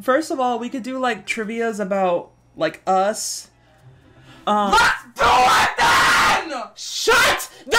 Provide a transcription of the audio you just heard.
first of all, we could do like trivia's about like us. Um, Let's do it then! shut the